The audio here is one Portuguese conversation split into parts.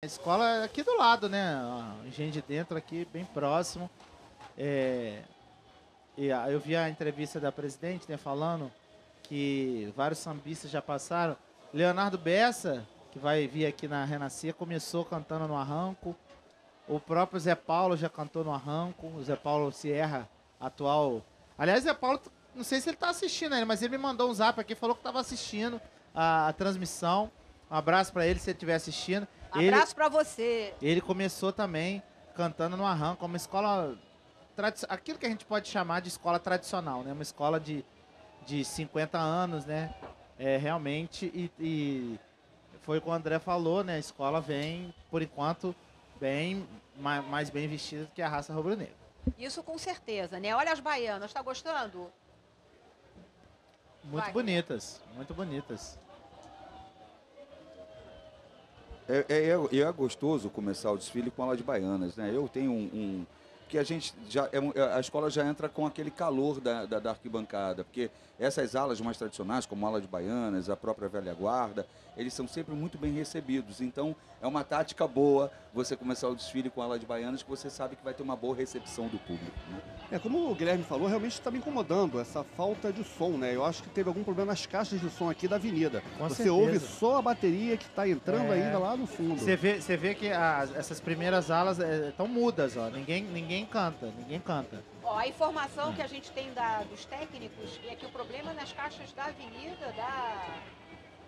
A escola é aqui do lado, né? Engenho de dentro aqui, bem próximo. É, e eu vi a entrevista da presidente, né, falando que vários sambistas já passaram. Leonardo Bessa, que vai vir aqui na Renascer, começou cantando no Arranco. O próprio Zé Paulo já cantou no Arranco. O Zé Paulo Sierra, atual. Aliás, Zé Paulo, não sei se ele tá assistindo ainda, mas ele me mandou um zap aqui, falou que estava assistindo a, a transmissão. Um abraço para ele se ele estiver assistindo. Ele- Abraço pra você. ele começou também cantando no Arranco, uma escola. Aquilo que a gente pode chamar de escola tradicional, né? Uma escola de, de 50 anos, né? É, realmente. E, e foi o que o André falou, né? A escola vem, por enquanto, bem ma- mais bem vestida do que a raça rubro-negra. Isso com certeza, né? Olha as baianas, tá gostando? Muito Vai. bonitas, muito bonitas. É, é, é- é gostoso começar o desfile com aula de baianas, né? Eu tenho um, um- a gente já é um- a escola já entra com aquele calor da, da, da arquibancada, porque essas alas mais tradicionais, como a aula de baianas, a própria velha guarda, eles são sempre muito bem recebidos. Então é uma tática boa você começar o desfile com a aula de baianas, que você sabe que vai ter uma boa recepção do público. né? É, como o Guilherme falou, realmente está me incomodando essa falta de som, né? Eu acho que teve algum problema nas caixas de som aqui da avenida. Com Você certeza. ouve só a bateria que está entrando É. ainda lá no fundo. Você vê, você vê que as- essas primeiras alas estão mudas, ó. Ninguém, ninguém canta, ninguém canta. Ó, a informação que a gente tem da- dos técnicos é que o problema é nas caixas da avenida, da,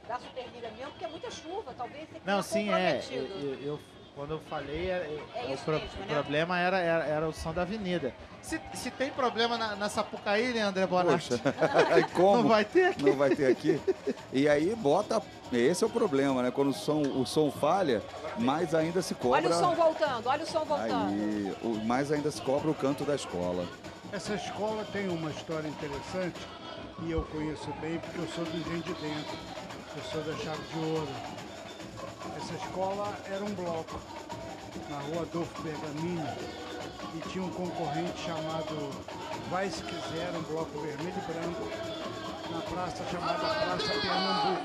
da Superliga mesmo, porque é muita chuva, talvez você Não, sim, é. Eu- eu- quando eu falei, é- É o isso pro- mesmo, o né? problema era, era, era o som da avenida. Se, se tem problema na, na Sapucaí, né, André Bonatti? Poxa, como? Não vai ter aqui. não vai ter aqui. E aí bota. Esse é o problema, né? Quando o som, o som falha, mais ainda se cobra. Olha o som voltando, olha o som voltando. Aí, o, mais ainda se cobra o canto da escola. Essa escola tem uma história interessante e eu conheço bem porque eu sou do Engenho de Dentro. Eu sou da Chave de Ouro. Essa escola era um bloco na rua Adolfo Bergamini e tinha um concorrente chamado Vai Se Quiser, um bloco vermelho e branco, na praça chamada Praça Pernambuco.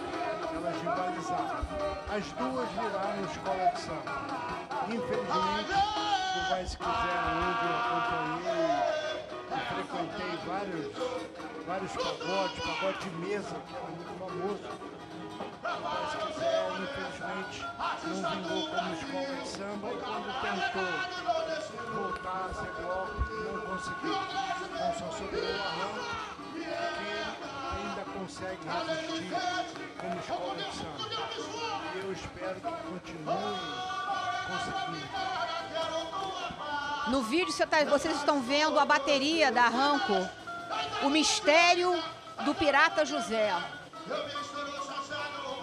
Elas rivalizavam. As duas viraram escola de samba. Infelizmente, o Vai Se Quiser, onde eu acompanhei e frequentei vários, vários pagodes, pagode de mesa, que era muito famoso. Mas se quiser, infelizmente, não vingou como escola de samba e quando tentou voltar a ser bloco, não conseguiu. Então só sobrou o arranco que ainda consegue resistir como escola de samba. E eu espero que continue conseguindo. No vídeo você tá- vocês estão vendo a bateria da Arranco, o mistério do Pirata José.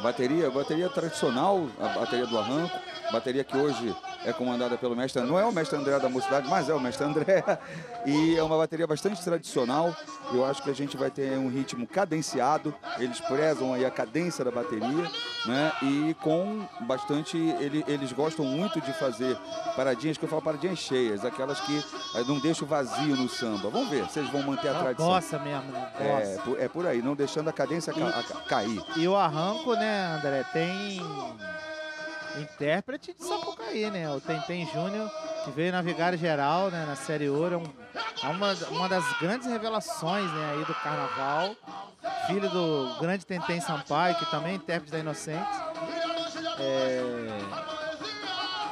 Bateria, bateria tradicional, a bateria do arranco, bateria que hoje é comandada pelo mestre, não é o mestre André da mocidade, mas é o mestre André, e é uma bateria bastante tradicional, eu acho que a gente vai ter um ritmo cadenciado, eles prezam aí a cadência da bateria, né, e com bastante, ele- eles gostam muito de fazer paradinhas, que eu falo paradinhas cheias, aquelas que eh, não deixam vazio no samba, vamos ver se eles vão manter a Uma tradição. bossa mesmo, né? É, por- é por aí, não deixando a cadência ca- a- ca- cair. E o arranco, né, André, tem intérprete de Sapucaí, né? O Tentem Júnior, que veio na Vigário Geral, né, na Série Ouro, é, um- é uma, uma das grandes revelações, né, aí do Carnaval. Filho do grande Tentem Sampaio, que também é intérprete da Inocentes. É,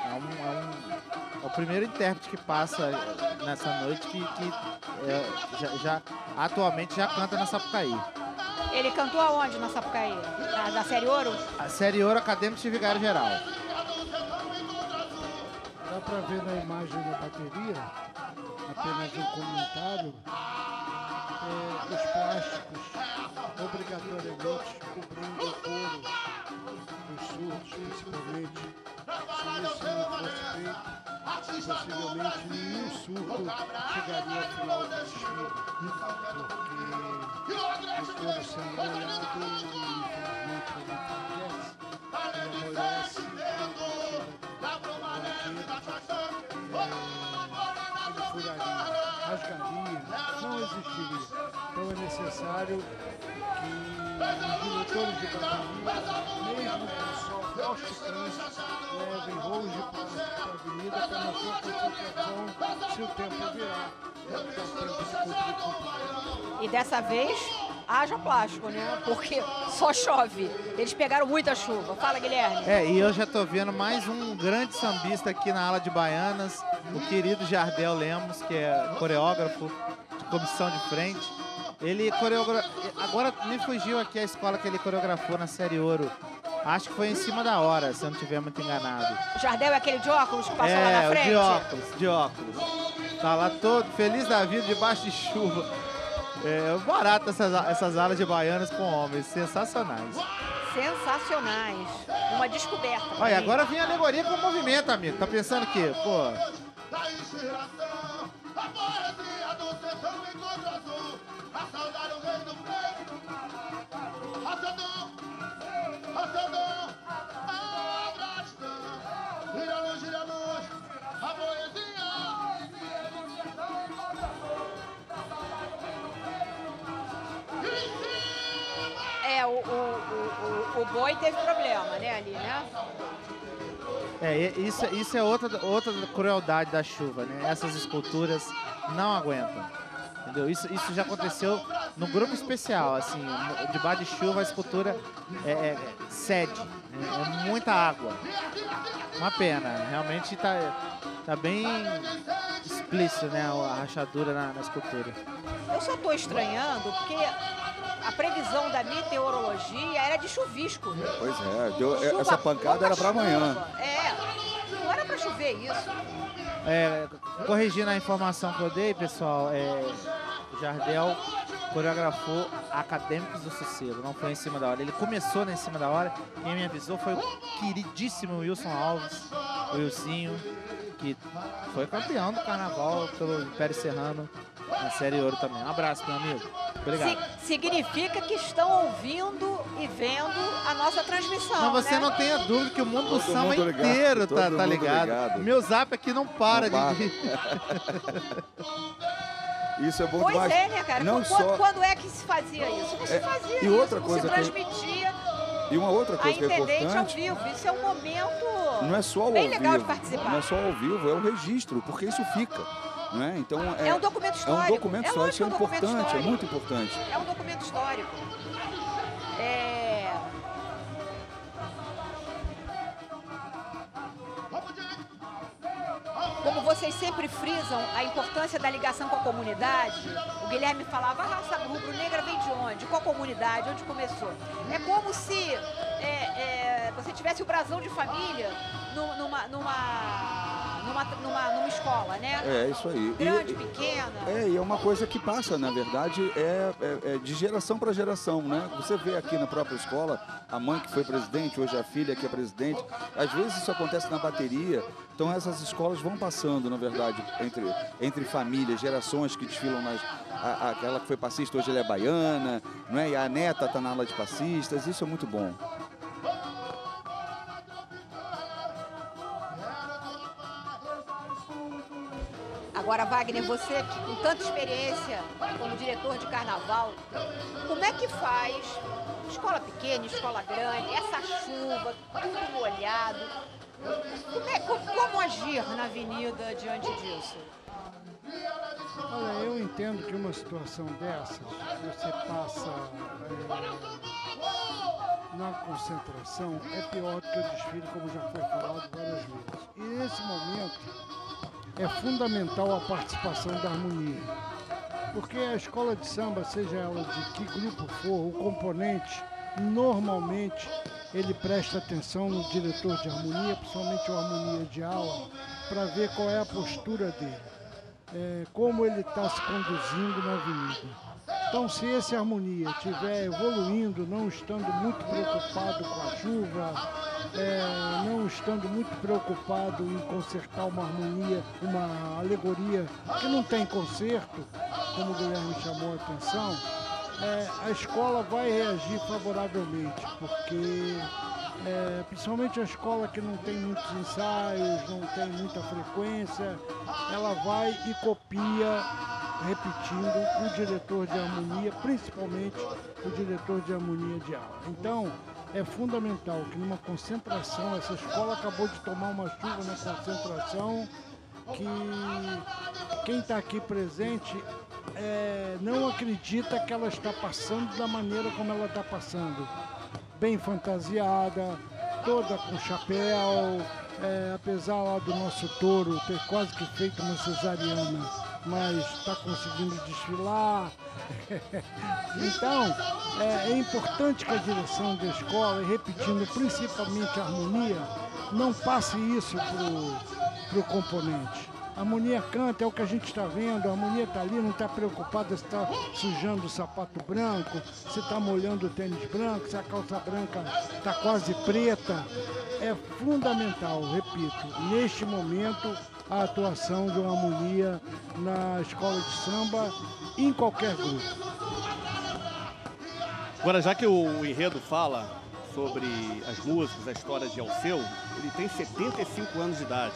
é, um- é um- é o primeiro intérprete que passa nessa noite que, que, é, já, já- atualmente já canta na Sapucaí. Ele cantou aonde na Sapucaí? Da, da série Ouro? A Série Ouro Acadêmico de Vigário Geral. Dá para ver na imagem da bateria, apenas um comentário, é, os plásticos obrigatoriamente cobrindo o couro dos surdos, principalmente. Se isso não fosse feito, possivelmente nenhum surdo chegaria ao final do desfile, porque não existiria. Então é necessário que os diretores de bateria, mesmo avenida se o tempo virar. E dessa vez, haja plástico, né? Porque só chove. Eles pegaram muita chuva. Fala, Guilherme. É, e eu já tô vendo mais um grande sambista aqui na ala de baianas, o querido Jardel Lemos, que é coreógrafo de comissão de frente. Ele coreogra... Agora me fugiu aqui a escola que ele coreografou na série Ouro. Acho que foi em cima da hora, se eu não estiver muito enganado. Jardel é aquele de óculos que passou é, lá na o frente? de óculos, de óculos. Tá lá todo feliz da vida, debaixo de chuva. É barato essas, essas alas de baianas com homens, sensacionais. Sensacionais. Uma descoberta. Olha, mim. agora vem a alegoria com o movimento, amigo. Tá pensando que, pô, o, boi teve problema, né, ali, né? é, isso, isso é outra, outra crueldade da chuva, né? Essas esculturas não aguentam. Entendeu? Isso, isso já aconteceu no grupo especial, assim, debaixo de chuva a escultura é, é- é- cede, né? é muita água. Uma pena, realmente tá, tá bem explícito, né, a rachadura na, na escultura. Eu só tô estranhando porque a previsão da meteorologia era de chuvisco. Pois é, deu- é, Chuva, essa pancada era para amanhã. É, não era pra chover isso. É, corrigindo a informação que eu dei, pessoal, é, o Jardel coreografou Acadêmicos do Sossego, não foi em cima da hora. Ele começou na em cima da hora, quem me avisou foi o queridíssimo Wilson Alves, o Wilsinho, que foi campeão do carnaval pelo Império Serrano na Série Ouro também. Um abraço, meu amigo. Obrigado. Si- significa que estão ouvindo e vendo a nossa transmissão. Não, você né? não tenha dúvida que o mundo do Todo samba mundo ligado, inteiro todo tá, tá ligado. ligado. Meu zap aqui não para Não de. Isso é bom Pois demais. é, né, cara? Não quando, só- quando é que se fazia isso? Não se É, fazia e isso. outra não coisa se que transmitia E uma outra a coisa que é intendente ao importante, vivo. Isso é um momento não é só bem ao legal vivo, de participar. não é só ao vivo, é o registro, porque isso fica. Né? Então é, É um documento é um histórico. documento É histórico, é que é um documento importante, é histórico. muito importante. É um documento histórico. É... Como vocês sempre frisam a importância da ligação com a comunidade, o Guilherme falava, a raça rubro-negra vem de onde? Qual comunidade? Onde começou? É como se é, é, você tivesse o brasão de família nu- numa, numa, numa, numa, numa escola, né? É isso aí. Grande, e- pequena. É, e é uma coisa que passa, na verdade, é, é- é de geração para geração, né? Você vê aqui na própria escola, a mãe que foi presidente, hoje a filha que é presidente, às vezes isso acontece na bateria, então essas escolas vão passando, na verdade, entre, entre famílias, gerações que desfilam nas... a- aquela que foi passista, hoje ela é baiana, não é? E a neta está na aula de passistas, isso é muito bom. Wagner, você com tanta experiência como diretor de carnaval, como é que faz, escola pequena, escola grande, essa chuva, tudo molhado, como, é- como- como agir na avenida diante disso? Olha, eu entendo que uma situação dessas, você passa eh, na concentração, é pior do que o desfile, como já foi falado várias vezes. E nesse momento, é fundamental a participação da harmonia. Porque a escola de samba, seja ela de que grupo for, o componente, normalmente ele presta atenção no diretor de harmonia, principalmente o harmonia de aula, para ver qual é a postura dele é, como ele está se conduzindo na avenida. Então, se esse harmonia estiver evoluindo, não estando muito preocupado com a chuva, é, não estando muito preocupado em consertar uma harmonia, uma alegoria que não tem conserto, como o Guilherme chamou a atenção, é, a escola vai reagir favoravelmente, porque é, principalmente a escola que não tem muitos ensaios, não tem muita frequência, ela vai e copia, repetindo, o diretor de harmonia, principalmente o diretor de harmonia de aula. Então, é fundamental que numa concentração, essa escola acabou de tomar uma chuva na concentração, que quem está aqui presente é, não acredita que ela está passando da maneira como ela está passando. Bem fantasiada, toda com chapéu, é, apesar lá do nosso touro ter quase que feito uma cesariana, mas está conseguindo desfilar. então, é, é, importante que a direção da escola, repetindo principalmente a harmonia, não passe isso para o componente. A harmonia canta, é o que a gente está vendo, a harmonia está ali, não está preocupada se está sujando o sapato branco, se está molhando o tênis branco, se a calça branca está quase preta. É fundamental, repito, neste momento, a atuação de uma harmonia na escola de samba, em qualquer grupo. Agora, já que o enredo fala sobre as músicas, a história de Alceu, ele tem 75 anos de idade.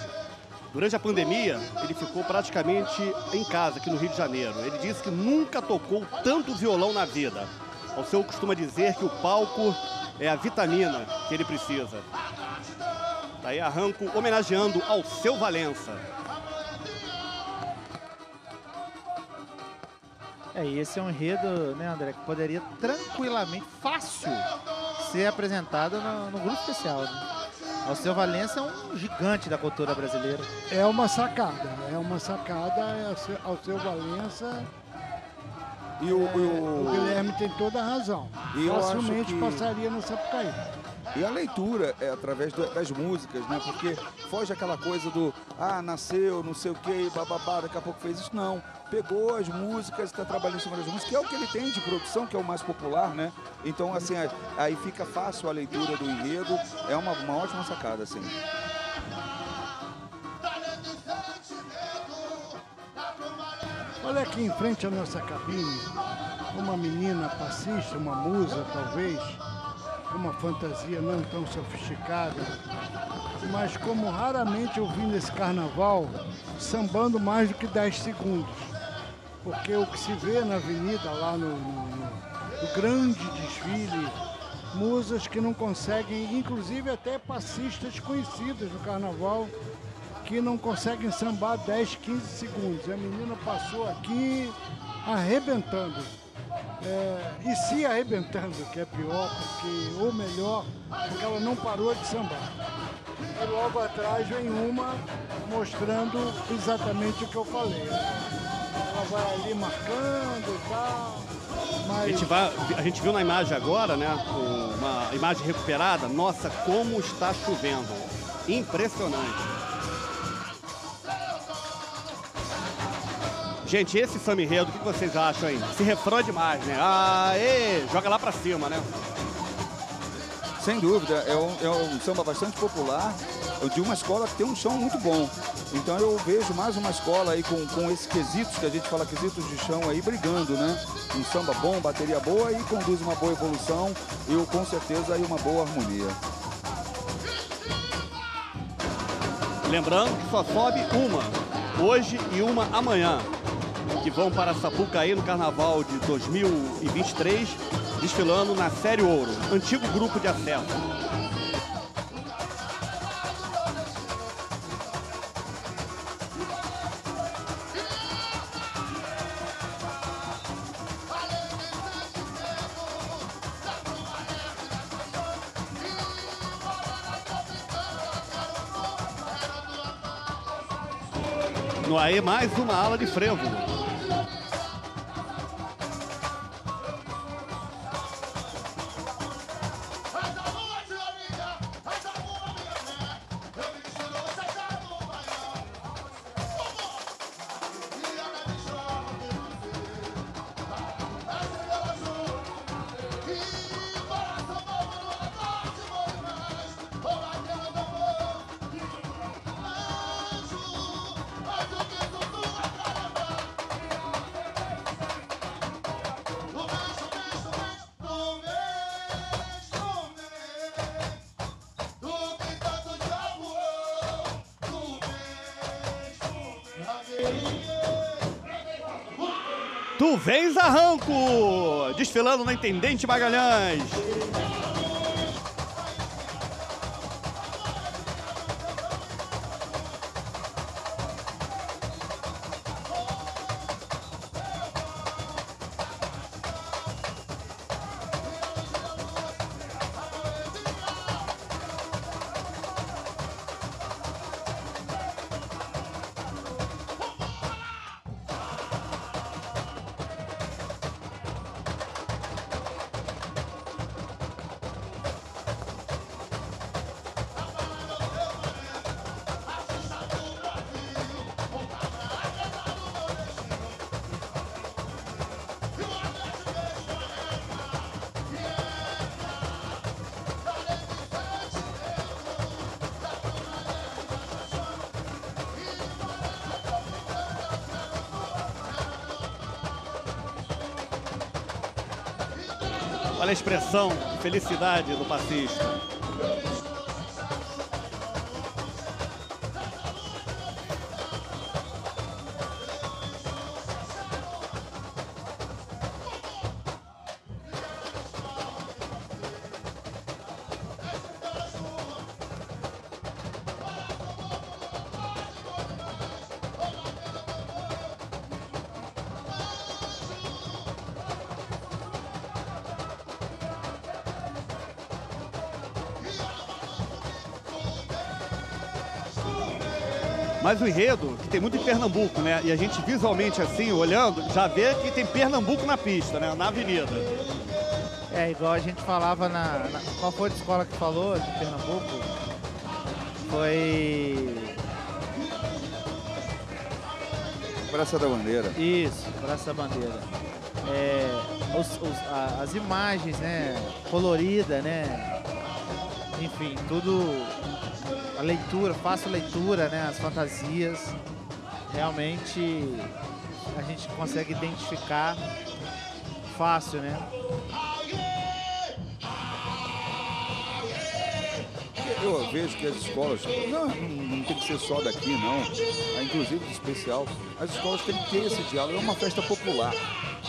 Durante a pandemia, ele ficou praticamente em casa, aqui no Rio de Janeiro. Ele disse que nunca tocou tanto violão na vida. Seu costuma dizer que o palco é a vitamina que ele precisa. Daí arranco homenageando ao seu Valença. É, e esse é um enredo, né, André, que poderia tranquilamente, fácil, ser apresentado no, no grupo especial. Né? Alceu Valença é um gigante da cultura brasileira. É uma sacada, é uma sacada. É Alceu Valença. E o, é, o... o, Guilherme tem toda a razão. E Facilmente que... passaria no Sapucaí. E a leitura é através do, das músicas, né? Porque foge aquela coisa do ah, nasceu, não sei o que, bababá, daqui a pouco fez isso. Não. Pegou as músicas, está trabalhando em cima das músicas, que é o que ele tem de produção, que é o mais popular, né? Então, assim, aí fica fácil a leitura do enredo. É uma, uma ótima sacada, assim. Olha aqui em frente à nossa cabine, uma menina passista, uma musa talvez, uma fantasia não tão sofisticada, mas como raramente eu vi nesse carnaval, sambando mais do que 10 segundos. Porque o que se vê na avenida, lá no, no, no grande desfile, musas que não conseguem, inclusive até passistas conhecidas no carnaval, que não conseguem sambar 10, 15 segundos. A menina passou aqui arrebentando. É, e se arrebentando, que é pior, porque, ou melhor, porque ela não parou de sambar. E logo atrás vem uma mostrando exatamente o que eu falei. Ela vai ali marcando e tal. Mas... A, gente vai, a gente viu na imagem agora, né? Uma imagem recuperada. Nossa, como está chovendo. Impressionante. Gente, esse samba enredo, o que vocês acham aí? Se refrão é demais, né? Aê! Joga lá pra cima, né? Sem dúvida, é um, é um samba bastante popular, de uma escola que tem um chão muito bom. Então eu vejo mais uma escola aí com, com esses quesitos, que a gente fala quesitos de chão aí, brigando, né? Um samba bom, bateria boa e conduz uma boa evolução e com certeza aí uma boa harmonia. Lembrando que só sobe uma, hoje e uma amanhã que vão para Sapucaí no Carnaval de 2023, desfilando na Série Ouro, antigo grupo de acesso. No aí mais uma ala de frevo. Tu vens arranco! Desfilando na Intendente Magalhães. Olha a expressão, felicidade do passista. Mas o enredo, que tem muito em Pernambuco, né? E a gente visualmente assim, olhando, já vê que tem Pernambuco na pista, né? Na avenida. É, igual a gente falava na, na- Qual foi a escola que falou de Pernambuco? Foi. Praça da Bandeira. Isso, Praça da Bandeira. É, os- os- a- as imagens, né? Colorida, né? Enfim, tudo. A leitura, fácil leitura, né? As fantasias. Realmente a gente consegue identificar fácil, né? Eu vejo que as escolas, não, não, tem que ser só daqui, não, Ah, inclusive de especial, as escolas têm que ter esse diálogo, é uma festa popular.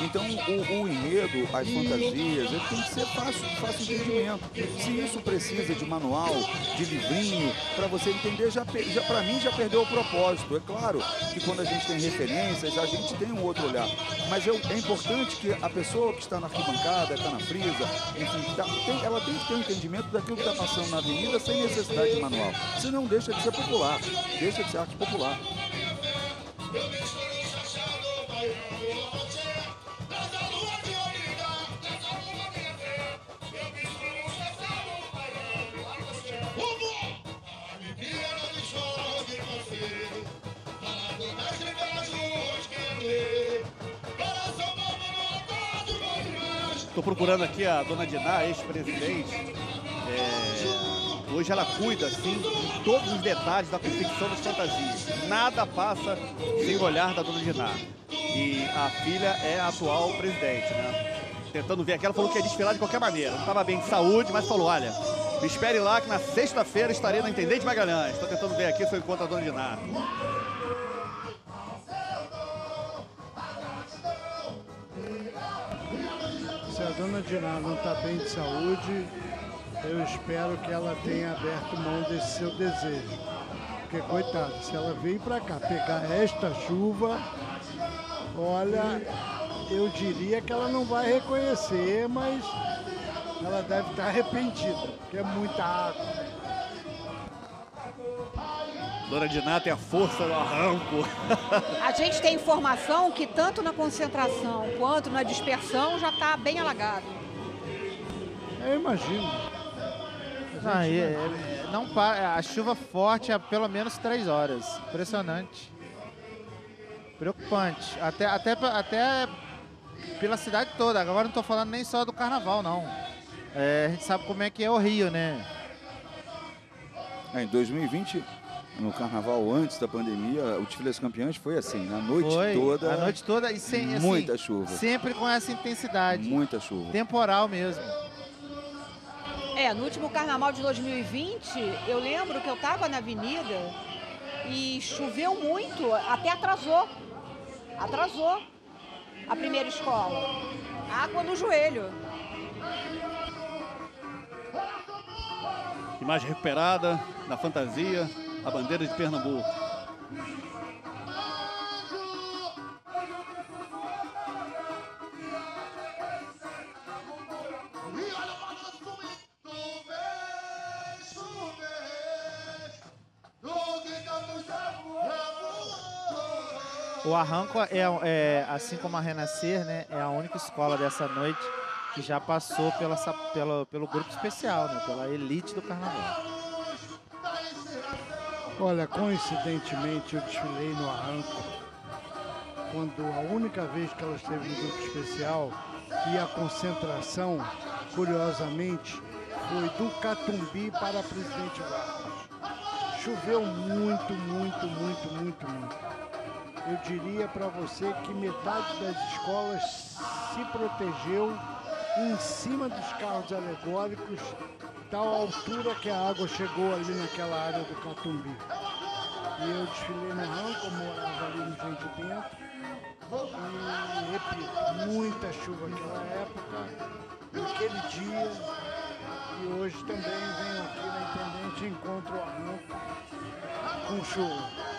Então, o, o enredo, as fantasias, ele tem que ser fácil, fácil entendimento. Se isso precisa de manual, de livrinho, para você entender, já, já para mim já perdeu o propósito. É claro que quando a gente tem referências, a gente tem um outro olhar. Mas eu- é importante que a pessoa que está na arquibancada, está na frisa, enfim, tá- tem- ela tem que ter um entendimento daquilo que está passando na avenida sem necessidade de manual. Senão deixa de ser popular, deixa de ser arte popular. Procurando aqui a dona Diná, ex-presidente. É, hoje ela cuida, assim, de todos os detalhes da confecção das fantasias. Nada passa sem o olhar da dona Diná. E a filha é a atual presidente, né? Tentando ver aqui, ela falou que ia desfilar de qualquer maneira. Não estava bem de saúde, mas falou, olha, me espere lá que na sexta-feira estarei na Intendente Magalhães. Estou tentando ver aqui se eu encontro a dona Diná. Diná não está bem de saúde, eu espero que ela tenha aberto mão desse seu desejo. Porque, coitada, se ela veio para cá pegar esta chuva, olha, eu diria que ela não vai reconhecer, mas ela deve estar arrependida, porque é muita água. Dona Diná tem a força do arranco. A gente tem informação que tanto na concentração quanto na dispersão já está bem alagado. Eu imagino. Ah, e- é- não para, a chuva forte há pelo menos três horas. Impressionante. Preocupante. Até, até, até pela cidade toda. Agora não estou falando nem só do carnaval, não. É, a gente sabe como é que é o Rio, né? É, em 2020, no carnaval antes da pandemia, o das campeãs foi assim, na noite Foi toda. A noite toda e sem assim, muita chuva. Sempre com essa intensidade. Muita chuva. Temporal mesmo. É, no último carnaval de 2020, eu lembro que eu estava na avenida e choveu muito, até atrasou. Atrasou a primeira escola. Água no joelho. Imagem recuperada da fantasia, a bandeira de Pernambuco. O Arranco é, é, assim como a Renascer, né, é a única escola dessa noite que já passou pela, pela- pelo grupo especial, né, pela elite do carnaval. Olha, coincidentemente eu desfilei no Arranco quando a única vez que ela esteve no grupo especial e a concentração, curiosamente, foi do Catumbi para Presidente Vargas. Choveu muito, muito, muito, muito, muito. Eu diria para você que metade das escolas se protegeu em cima dos carros alegóricos, tal altura que a água chegou ali naquela área do Catumbi. E eu desfilei no ranco, morava ali no Gente Dentro. E, repito, muita chuva naquela época, naquele dia. E hoje também venho aqui na Intendente e encontro o arranco com chuva.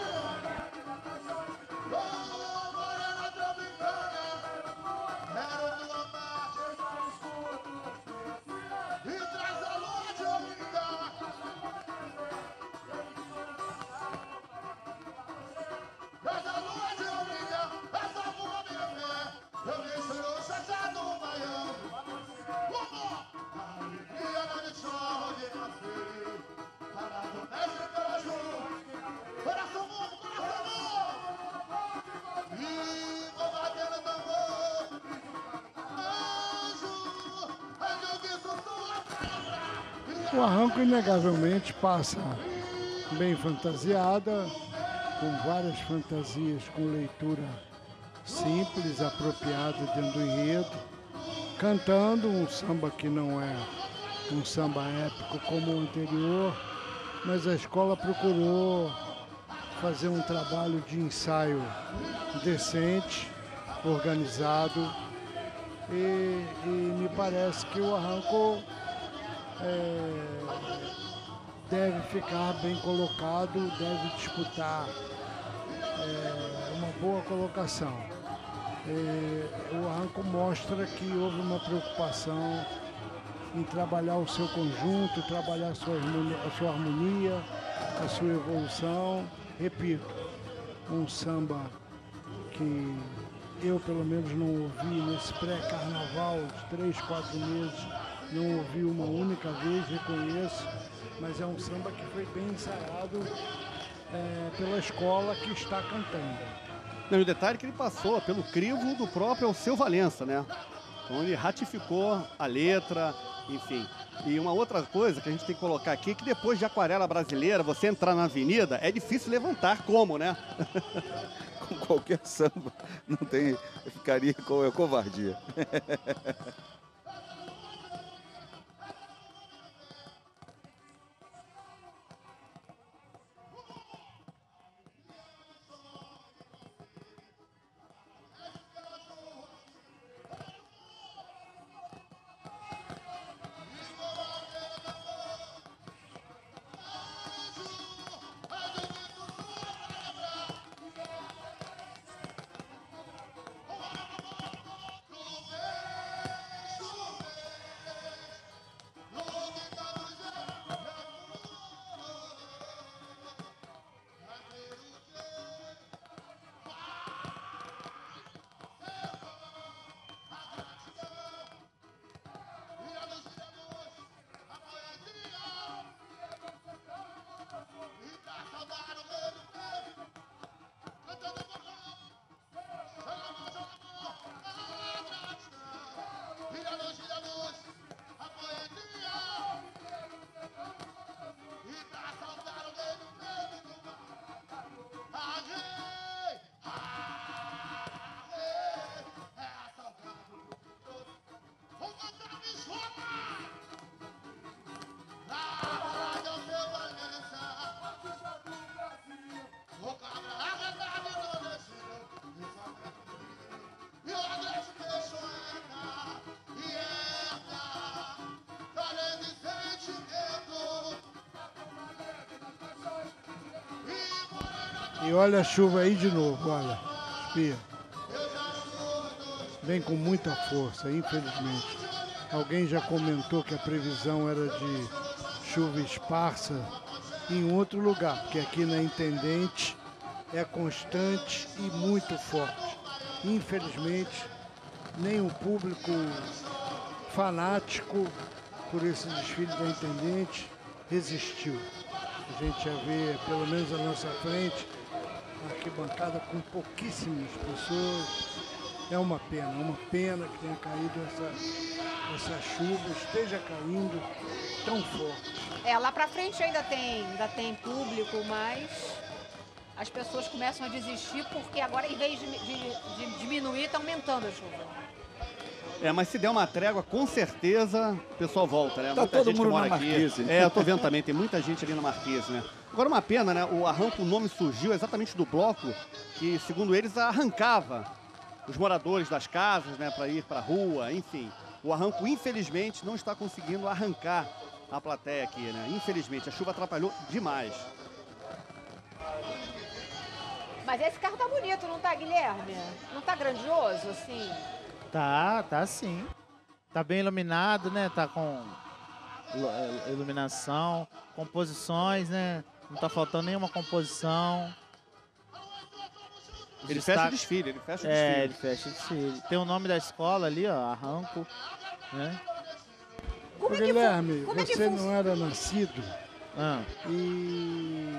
O arranco, inegavelmente, passa bem fantasiada, com várias fantasias com leitura simples, apropriada dentro do enredo, cantando um samba que não é um samba épico como o anterior, mas a escola procurou fazer um trabalho de ensaio decente, organizado, e, e me parece que o arranco é, deve ficar bem colocado, deve disputar é, uma boa colocação. É, o arranco mostra que houve uma preocupação em trabalhar o seu conjunto, trabalhar a sua harmonia, a sua, harmonia, a sua evolução. Repito, um samba que eu pelo menos não ouvi nesse pré-carnaval de três, quatro meses, não ouvi uma única vez, reconheço, mas é um samba que foi bem ensaiado é, pela escola que está cantando. Não, e o detalhe é que ele passou pelo crivo do próprio Alceu Valença, né? Então ele ratificou a letra, enfim. E uma outra coisa que a gente tem que colocar aqui, é que depois de aquarela brasileira, você entrar na avenida, é difícil levantar como, né? Com qualquer samba, não tem, ficaria com é covardia. E olha a chuva aí de novo, olha. Espia. Vem com muita força, infelizmente. Alguém já comentou que a previsão era de chuva esparsa em outro lugar, porque aqui na Intendente é constante e muito forte. Infelizmente, nem o público fanático por esse desfile da Intendente resistiu. A gente já vê, pelo menos à nossa frente, arquibancada com pouquíssimas pessoas. É uma pena, uma pena que tenha caído essa, essa chuva, esteja caindo tão forte. É, lá pra frente ainda tem, ainda tem público, mas as pessoas começam a desistir porque agora, em vez de, de- de diminuir, está aumentando a chuva. É, mas se der uma trégua, com certeza o pessoal volta, né? Tá muita todo gente que mundo mora na aqui. Marquise. É, eu tô vendo também, tem muita gente ali na Marquise, né? Agora uma pena, né? O arranco, o nome surgiu exatamente do bloco que, segundo eles, arrancava os moradores das casas, né, para ir para a rua, enfim. O arranco, infelizmente, não está conseguindo arrancar a plateia aqui, né? Infelizmente, a chuva atrapalhou demais. Mas esse carro tá bonito, não tá, Guilherme? Não tá grandioso, assim? Tá, tá sim. Tá bem iluminado, né? Tá com eh, iluminação, composições, né? Não tá faltando nenhuma composição. Os Ele fecha o desfile, ele fecha o É, desfile. ele fecha o desfile. Tem o nome da escola ali, ó, Arranco, né? Como Ô, é que, Guilherme, como é que você fun- não era nascido Ah, e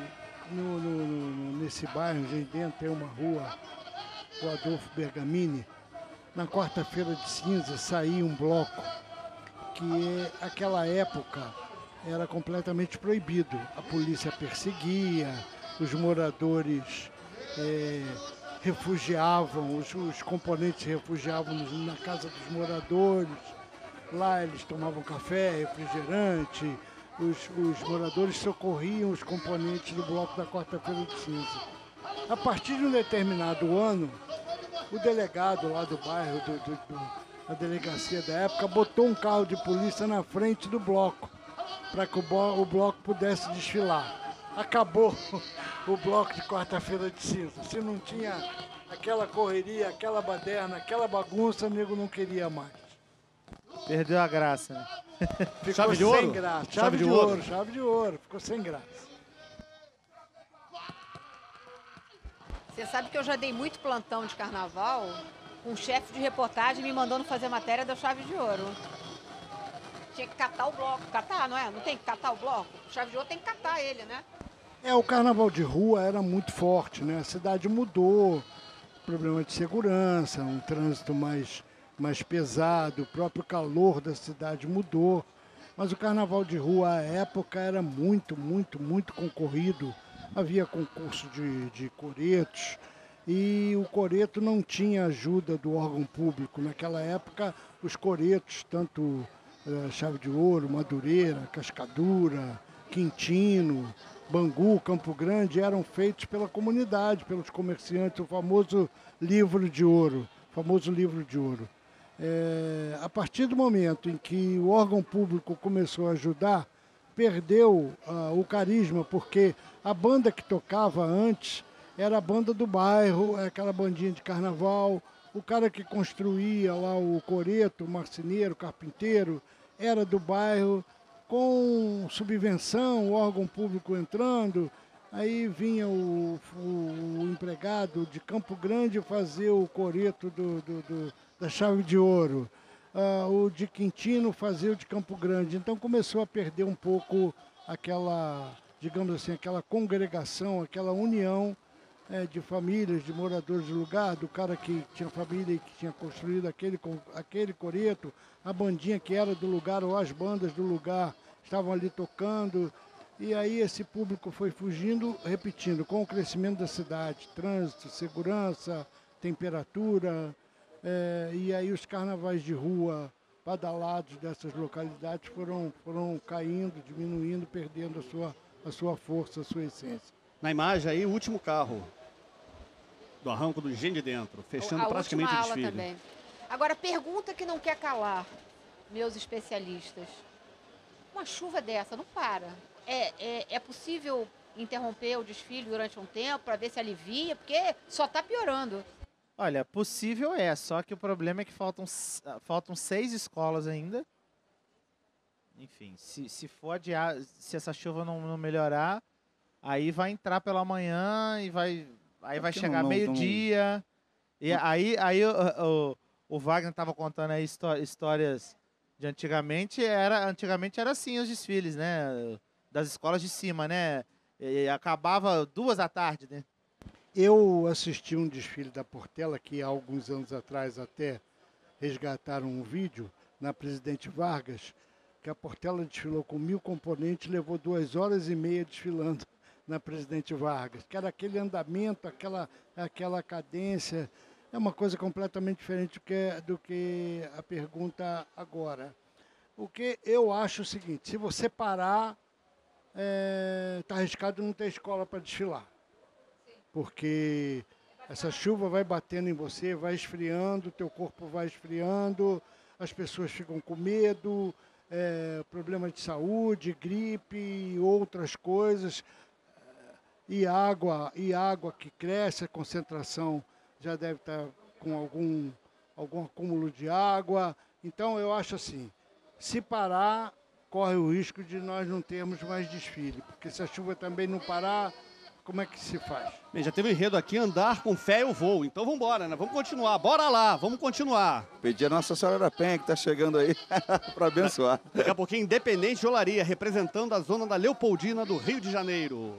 no, no- no- nesse bairro, aí dentro, tem uma rua, o Adolfo Bergamini. Na quarta-feira de cinza saía um bloco que aquela época era completamente proibido. A polícia perseguia, os moradores eh, refugiavam, os, os componentes refugiavam na casa dos moradores. Lá eles tomavam café, refrigerante, os, os moradores socorriam os componentes do bloco da quarta-feira de cinza. A partir de um determinado ano, o delegado lá do bairro, do, do- do- da delegacia da época, botou um carro de polícia na frente do bloco, para que o, bloco pudesse desfilar. Acabou o bloco de quarta-feira de cinza. Se não tinha aquela correria, aquela baderna, aquela bagunça, o nego não queria mais. perdeu a graça, né? Ficou Chave de sem ouro? graça. Chave, Chave de, de ouro. ouro. chave de ouro. Ficou sem graça. Você sabe que eu já dei muito plantão de carnaval com um chefe de reportagem me mandando fazer matéria da chave de ouro. Tinha que catar o bloco. Catar, não é? Não tem que catar o bloco? Chave de ouro tem que catar ele, né? É, o carnaval de rua era muito forte, né? A cidade mudou, problema de segurança, um trânsito mais, mais pesado, o próprio calor da cidade mudou. Mas o carnaval de rua, à época, era muito, muito, muito concorrido. Havia concurso de, de coretos e o coreto não tinha ajuda do órgão público. Naquela época, os coretos, tanto Chave de Ouro, Madureira, Cascadura, Quintino, Bangu, Campo Grande, eram feitos pela comunidade, pelos comerciantes, o famoso livro de ouro, famoso livro de ouro. É, a partir do momento em que o órgão público começou a ajudar, perdeu ah, o carisma, porque a banda que tocava antes era a banda do bairro, é aquela bandinha de carnaval, o cara que construía lá o coreto, o marceneiro, o carpinteiro, era do bairro, com subvenção, órgão público entrando, aí vinha o, o- o empregado de Campo Grande fazer o coreto do- do- do- da chave de ouro, ah, o de Quintino fazer o de Campo Grande. Então começou a perder um pouco aquela, digamos assim, aquela congregação, aquela união eh, de famílias, de moradores do lugar, do cara que tinha família e que tinha construído aquele, aquele coreto, a bandinha que era do lugar ou as bandas do lugar estavam ali tocando. E aí esse público foi fugindo, repetindo, com o crescimento da cidade, trânsito, segurança, temperatura, eh, e aí os carnavais de rua badalados dessas localidades foram, foram caindo, diminuindo, perdendo a sua, a sua força, a sua essência. Na imagem aí, o último carro do arranco do Engenho de Dentro, fechando a praticamente o desfile. também. Agora, pergunta que não quer calar, meus especialistas. Uma chuva dessa não para. É, é, é possível interromper o desfile durante um tempo para ver se alivia? Porque só está piorando. Olha, possível é, só que o problema é que faltam, ah, faltam seis escolas ainda. Enfim, se, se for adiar, se essa chuva não, não melhorar, aí vai entrar pela manhã e vai, aí vai chegar meio-dia. E aí, aí o, o, o Wagner estava contando aí histó- histórias de antigamente, era, antigamente era assim os desfiles, né? Das escolas de cima, né? E acabava duas da tarde, né? Eu assisti um desfile da Portela, que há alguns anos atrás até resgataram um vídeo na Presidente Vargas, que a Portela desfilou com mil componentes, levou duas horas e meia desfilando na Presidente Vargas, que era aquele andamento, aquela, aquela cadência. é uma coisa completamente diferente do que, do que a pergunta agora. O que eu acho é o seguinte, se você parar, está arriscado não ter escola para desfilar. Porque essa chuva vai batendo em você, vai esfriando, teu corpo vai esfriando, as pessoas ficam com medo, é, problema de saúde, gripe, outras coisas, e água, e água que cresce, a concentração já deve estar com algum, algum acúmulo de água. Então eu acho assim, se parar, corre o risco de nós não termos mais desfile, porque se a chuva também não parar, como é que se faz? Bem, já teve um enredo aqui, andar com fé eu vou. Então vamos embora, né? Vamos continuar. Bora lá, vamos continuar. Pedir a Nossa Senhora da Penha que está chegando aí para abençoar. Daqui a pouquinho, Independente de Olaria, representando a zona da Leopoldina do Rio de Janeiro.